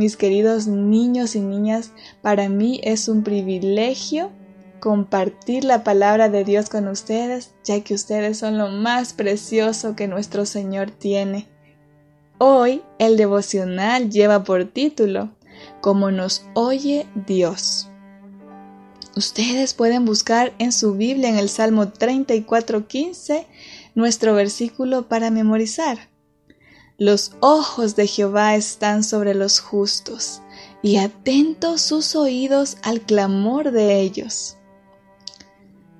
mis queridos niños y niñas, para mí es un privilegio compartir la palabra de Dios con ustedes, ya que ustedes son lo más precioso que nuestro Señor tiene. Hoy el devocional lleva por título Como nos oye Dios. Ustedes pueden buscar en su Biblia en el Salmo 34:15 nuestro versículo para memorizar. Los ojos de Jehová están sobre los justos, y atentos sus oídos al clamor de ellos.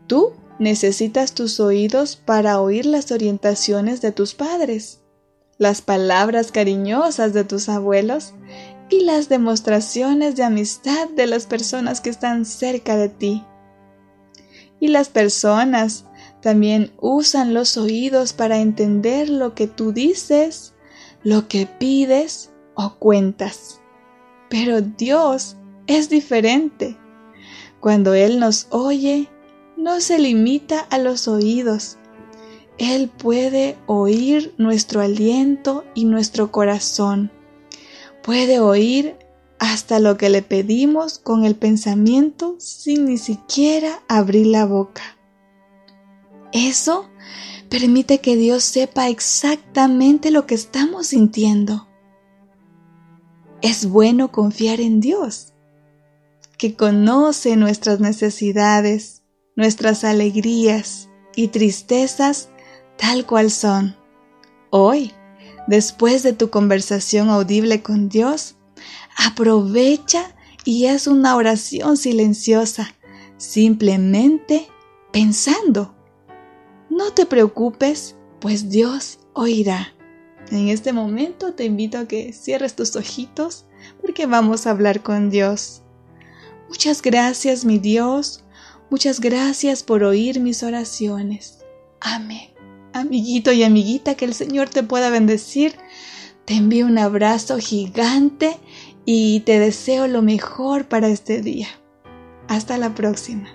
Tú necesitas tus oídos para oír las orientaciones de tus padres, las palabras cariñosas de tus abuelos y las demostraciones de amistad de las personas que están cerca de ti. Y las personas también usan los oídos para entender lo que tú dices lo que pides o cuentas. Pero Dios es diferente. Cuando Él nos oye, no se limita a los oídos. Él puede oír nuestro aliento y nuestro corazón. Puede oír hasta lo que le pedimos con el pensamiento sin ni siquiera abrir la boca. Eso Permite que Dios sepa exactamente lo que estamos sintiendo. Es bueno confiar en Dios, que conoce nuestras necesidades, nuestras alegrías y tristezas tal cual son. Hoy, después de tu conversación audible con Dios, aprovecha y haz una oración silenciosa, simplemente pensando no te preocupes, pues Dios oirá. En este momento te invito a que cierres tus ojitos porque vamos a hablar con Dios. Muchas gracias, mi Dios. Muchas gracias por oír mis oraciones. Amén. Amiguito y amiguita, que el Señor te pueda bendecir. Te envío un abrazo gigante y te deseo lo mejor para este día. Hasta la próxima.